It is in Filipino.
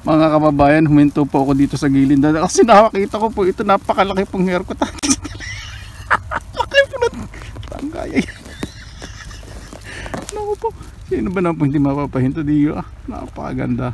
Mga kababayan, huminto po ako dito sa gilid. Kasi nakakita ko po ito, napakalaki pong hair ko. Laki po na tanggaya yan. Naku po, sino ba na po hindi mapapahinto diyo ah? Napakaganda.